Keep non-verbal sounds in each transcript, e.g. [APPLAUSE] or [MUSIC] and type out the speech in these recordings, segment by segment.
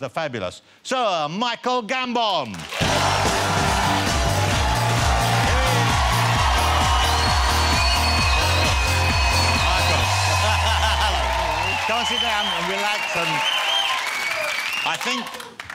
the fabulous Sir Michael Gambon. [LAUGHS] Come and sit down and relax and... I think...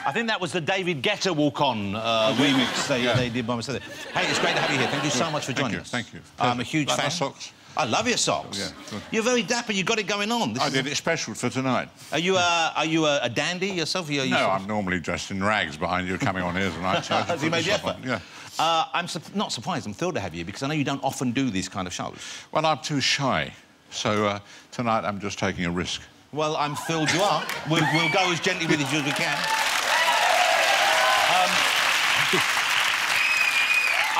I think that was the David Guetta walk-on uh, remix they, yeah. they did by mistake. Hey, it's great to have you here. Thank you so much for joining you, us. thank you. I'm a huge Like my fan. I love your socks. Yeah. You're very dapper. You've got it going on. This I is- did it special for tonight. Are you a are you a, a dandy yourself? Are you, No, I'm normally dressed in rags behind you coming on here tonight. So [LAUGHS] Have you made the effort? on- Yeah. Uh, I'm su- not surprised. I'm thrilled to have you because I know you don't often do these kind of shows. Well, I'm too shy. So uh, tonight I'm just taking a risk. Well, I'm thrilled you are. We'll, we'll go as gently with you as we can. Um,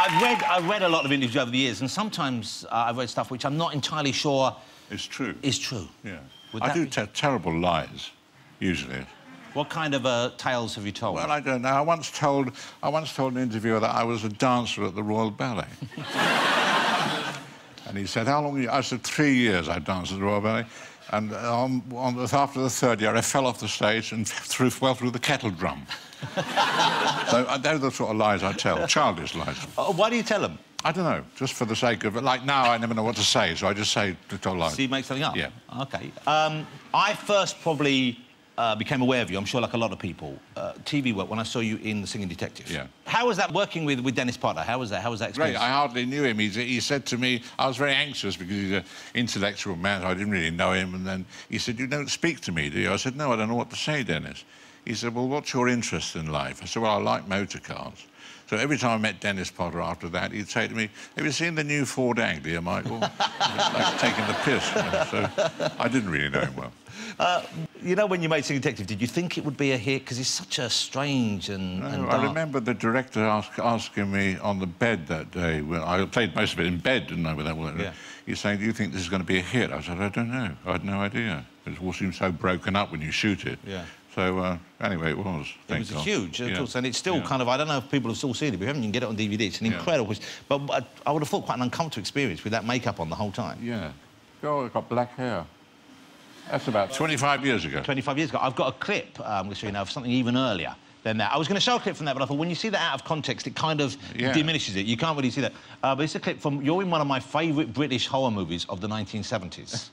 I've read I've read a lot of interviews over the years, and sometimes uh, I've read stuff which I'm not entirely sure It's true. is true. Yeah. Would I do be- te- terrible lies, usually. What kind of uh, tales have you told? Well, I don't know. I once told I once told an interviewer that I was a dancer at the Royal Ballet. [LAUGHS] and he said, "How long?" You? I said, three years. I danced at the Royal Ballet." And on, after the third year, I fell off the stage and [LAUGHS] threw, fell through the kettle drum. [LAUGHS] so uh, they're the sort of lies I tell, childish lies. Oh, why do you tell them? I don't know, just for the sake of it. Like now, I never know what to say, so I just say little lies. So you make something up? Yeah. OK. Um, I first probably uh, became aware of you, I'm sure like a lot of people, uh, TV work, when I saw you in The Singing Detective. Yeah. How was that working with, with Dennis Potter? How was that? How was that experience? Great. I hardly knew him. He, he said to me, I was very anxious because he's an intellectual man. I didn't really know him. And then he said, You don't speak to me, do you? I said, No, I don't know what to say, Dennis. He said, Well, what's your interest in life? I said, Well, I like motor cars. So every time I met Dennis Potter after that, he'd say to me, Have you seen the new Ford Anglia, Michael? like taking the piss. So I didn't really know him well. Uh, you know, when you made Singing Detective, did you think it would be a hit? Because he's such a strange and, and No, dark... I remember the director ask, asking me on the bed that day. When I played most of it in bed, didn't I? With that one. Yeah. He's saying, "Do you think this is going to be a hit?" I said, "I don't know. I had no idea. It all seems so broken up when you shoot it." Yeah. So uh, anyway, it was. It was God. huge, of Yeah. course, and it's still Yeah. kind of... I don't know if people have still seen it, but you haven't. You can get it on DVD. It's an Yeah. incredible... But I, I would have thought quite an uncomfortable experience with that makeup on the whole time. Yeah. God, I've got black hair. That's about 25 years ago. 25 years ago. I've got a clip, um, so you know, of something even earlier than that. I was going to show a clip from that, but I thought when you see that out of context, it kind of Yeah. diminishes it. You can't really see that. Uh, but it's a clip from... You're in one of my favourite British horror movies of the 1970s.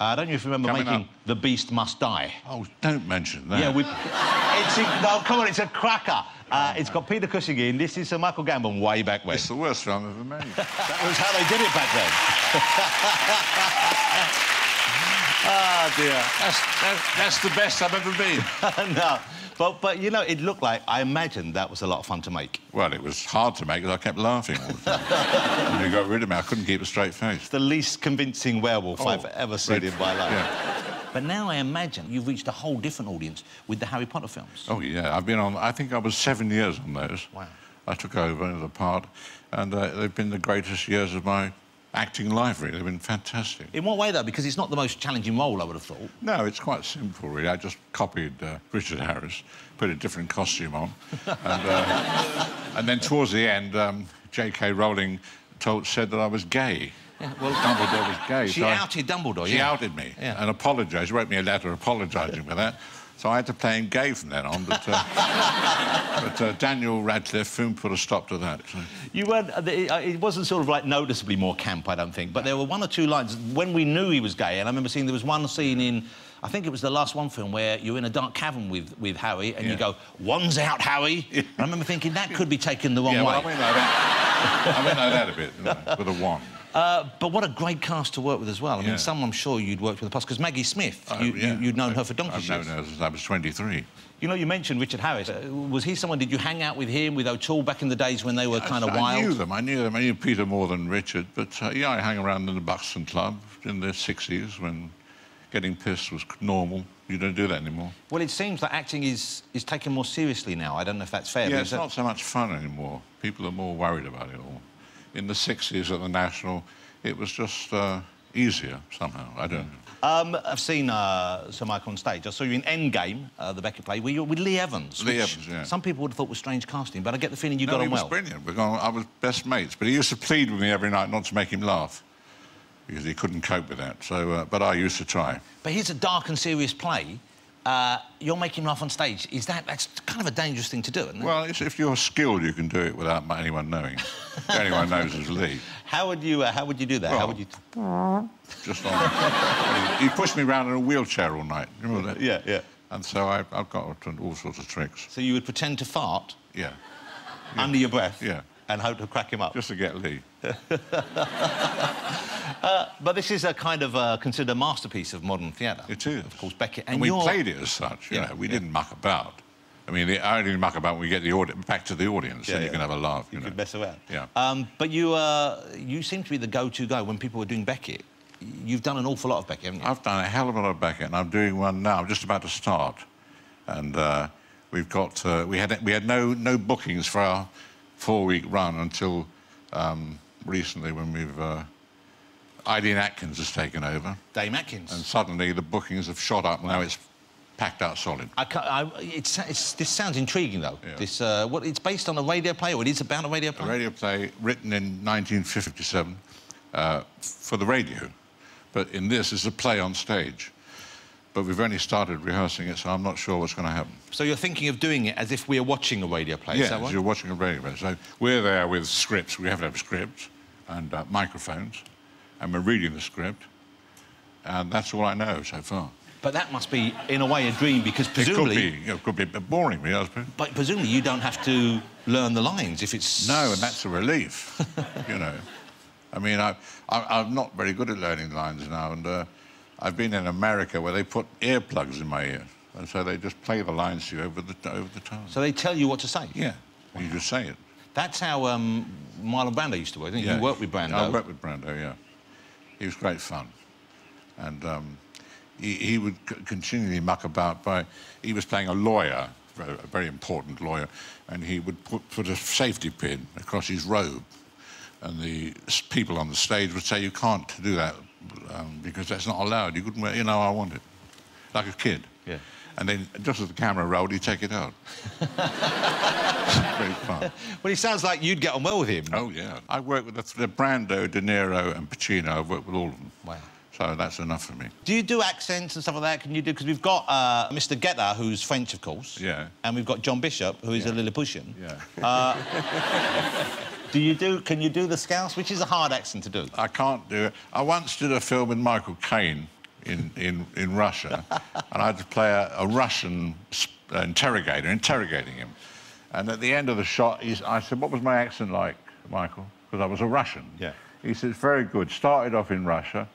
Uh, I don't know if you remember Coming making up. The Beast Must Die. Oh, don't mention that. Yeah, we... it's in... No, come on, it's a cracker. Uh, it's got Peter Cushing in. This is Sir Michael Gambon way back when. It's the worst film I've ever made. [LAUGHS] That was how they did it back then. [LAUGHS] Ah, dear. that's, that, that's the best I've ever been. [LAUGHS] no. But, but, you know, it looked like... I imagined that was a lot of fun to make. well, it was hard to make because I kept laughing all the time. [LAUGHS] when you got rid of me, I couldn't keep a straight face. the least convincing werewolf Oh, I've ever seen great. in my life. Yeah. But now I imagine you've reached a whole different audience with the Harry Potter films. Oh, yeah. I've been on... I think I was seven years on those. Wow. I took over the part, and uh, they've been the greatest years of my acting life, really. They've been fantastic. In what way, though? Because it's not the most challenging role, I would have thought. No, it's quite simple, really. I just copied uh, Richard Harris, put a different costume on, [LAUGHS] and, uh, and then towards the end, um, J.K. Rowling told, said that I was gay. Yeah, well, Dumbledore was gay. She so I- outed Dumbledore, She yeah. outed me Yeah. and apologised. She Wrote me a letter apologising for that. So I had to play him gay from then on. But, uh, [LAUGHS] but uh, Daniel Radcliffe soon put a stop to that. So. You weren't... uh, uh, It wasn't sort of, like, noticeably more camp, I don't think. But there were one or two lines when we knew he was gay, and I remember seeing there was one scene in... I think it was the last one film where you're in a dark cavern with, with Harry and you go, one's out, Howie. And I remember thinking that could be taken the wrong Yeah, way. well, I like that. I went like that a bit, with a wand. Uh, but what a great cast to work with as well. I mean, Yeah. some I'm sure you'd worked with in the past, because Maggie Smith, Oh, you, yeah. you, would known her for donkey's I've known years. her since I was 23. You know, you mentioned Richard Harris. Uh, was he someone, did you hang out with him, with O'Toole back in the days when they were kind of wild? I knew them. I knew them. I knew Peter more than Richard. But uh, yeah, I hang around in the Buxton Club in the 60s when getting pissed was normal. You don't do that anymore. Well, it seems that acting is, is taken more seriously now. I don't know if that's fair. Yeah, but it's that- not so much fun anymore. People are more worried about it all. In the 60s at the National, it was just uh, easier somehow. I don't know. Um, I've seen uh, Sir Michael on stage. I saw you in Endgame, uh, the Beckett play, where you were with Lee Evans. Lee Evans, yeah. Some people would have thought was strange casting, but I get the feeling you no, got he on was well. brilliant. We're going, I was best mates, but he used to plead with me every night not to make him laugh because he couldn't cope with that. So, uh, but I used to try. But here's a dark and serious play uh, you're making him laugh on stage. Is that that's kind of a dangerous thing to do, isn't it? Well, it's, if you're skilled, you can do it without anyone knowing. [LAUGHS] anyone knows is Lee. How would you uh, How would you do that? Well, how would you? Just on. he, [LAUGHS] he pushed me around in a wheelchair all night. You remember that? Yeah, yeah. And so I, I've got all sorts of tricks. So you would pretend to fart Yeah. under your breath. Yeah. And hope to crack him up. Just to get Lee. [LAUGHS] But this is a kind of uh, considered a masterpiece of modern theatre. It is. Of course, Beckett. And, we you're- played it as such. You Yeah, know, we yeah. didn't muck about. I mean, the only muck about when we get the audi- back to the audience, Yeah, yeah. you can have a laugh. You, You know. could mess around. Yeah. Um, but you, uh, you seem to be the go-to guy when people were doing Beckett. You've done an awful lot of Beckett, haven't you? I've done a hell of a lot of Beckett, and I'm doing one now. I'm just about to start, and uh, we've got uh, we had we had no no bookings for our four-week run until um, recently when we've uh, Eileen Atkins has taken over, Dame Atkins. and suddenly the bookings have shot up. Now it's packed out solid. I ca I, it's, it's, this sounds intriguing, though. Yeah. This, uh, what, it's based on a radio play, or it is about a radio play? A radio play written in 1957 uh, for the radio, but in this is a play on stage. But we've only started rehearsing it, so I'm not sure what's going to happen. So you're thinking of doing it as if we're watching a radio play, is that right? you're watching a radio play. So we're there with scripts. We have to have scripts and uh, microphones, and we're reading the script. And that's all I know so far. But that must be, in a way, a dream, because presumably It could be, it could be a bit boring, me, I. But presumably you don't have to learn the lines if it's... No, and that's a relief, [LAUGHS] you know. I mean, I, I, I'm not very good at learning lines now, and uh, I've been in America where they put earplugs in my ear, and so they just play the lines to you over the, over the time. So they tell you what to say? yeah, you just say it. That's how um, Marlon Brando used to work, didn't you? You worked with Brando. I worked with Brando, yeah. He was great fun. And um, he, he would c- continually muck about by... He was playing a lawyer, a very important lawyer, and he would put, put a safety pin across his robe. And the people on the stage would say, you can't do that um, because that's not allowed. You couldn't wear... You know, I want it. Like a kid. Yeah. And then, just as the camera rolled, he'd take it out. [LAUGHS] very fun. Well, he sounds like you'd get on well with him. Oh, yeah. I worked with the, the Brando, De Niro, and Pacino. I've worked with all of them. Wow. So that's enough for me. Do you do accents and stuff like that? Can you do... Because we've got uh, Mr Guetta, who's French, of course. Yeah. And we've got John Bishop, who is a Lilliputian. Yeah. [LAUGHS] Do you do... Can you do the Scouse? Which is a hard accent to do. I can't do it. I once did a film with Michael Caine in, in, in Russia, and I had to play a, a Russian uh, interrogator, interrogating him. And at the end of the shot, he's, I said, What was my accent like, Michael? Because I was a Russian. Yeah. He said, very good. Started off in Russia,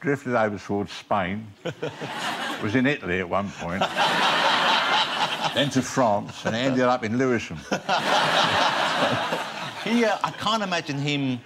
drifted over towards Spain, [LAUGHS] was in Italy at one point, [LAUGHS] then to France, and ended up in Lewisham. [LAUGHS] He, uh, I can't imagine him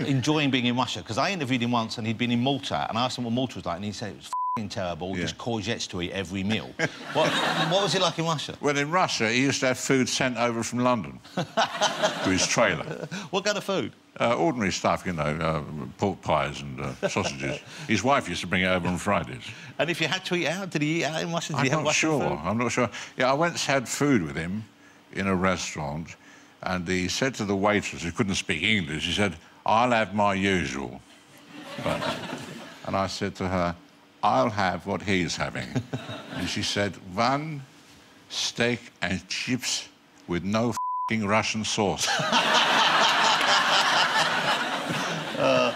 enjoying being in Russia because I interviewed him once and he'd been in Malta and I asked him what Malta was like and he said it was fing terrible, Yeah. just courgettes to eat every meal. what, what was it like in Russia? Well, in Russia, he used to have food sent over from London [LAUGHS] to his trailer. What kind of food? Uh, ordinary stuff, you know, uh, pork pies and uh, sausages. His wife used to bring it over on Fridays. And if you had to eat out, did he eat out in Russia? Did I'm not sure. food? I'm not sure. Yeah, I once had food with him in a restaurant, and he said to the waitress, who couldn't speak English, he said, "I'll have my usual." But, and I said to her, "I'll have what he's having," and she said, "One steak and chips with no fing Russian sauce." [LAUGHS] Uh,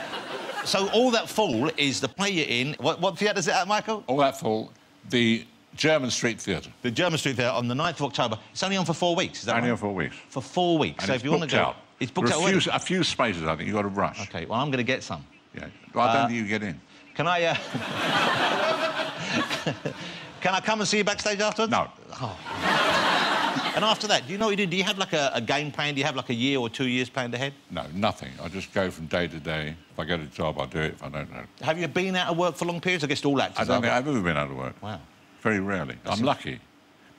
so all that fall is the play you're in. What, what theatre is it at, Michael? All that for the Jermyn Street Theatre. The Jermyn Street Theatre on the 9th of October. It's only on for four weeks, is that Only right? on four weeks. For four weeks. And so if you want to go... out. It's booked There out a few, a few spaces, I think. You've got to rush. OK, well, I'm going to get some. Yeah. Well, I don't Uh, think you get in. Can I... Uh... [LAUGHS] Can I come and see you backstage afterwards? No. And after that, do you know what you do? Do you have like a, a game plan? Do you have like a year or two years planned ahead? No, nothing. I just go from day to day. If I get a job, I'll do it. If I don't know. Have you been out of work for long periods? I guess all actors I don't think I've ever been out of work. Wow. Very rarely. I'm lucky.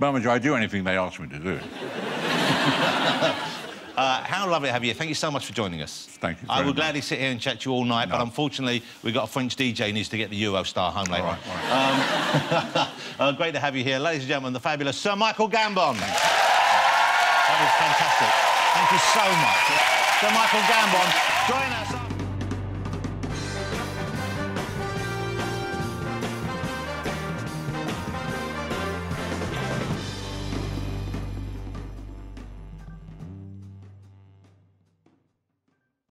You, I do anything they ask me to do. [LAUGHS] Uh, how lovely to have you. Thank you so much for joining us. Thank you I much. gladly sit here and chat to you all night, but unfortunately, we've got a French DJ who needs to get the Eurostar home later right, on. Um, [LAUGHS] uh, great to have you here. Ladies and gentlemen, the fabulous Sir Michael Gambon. That was fantastic. Thank you so much. Sir Michael Gambon, join us.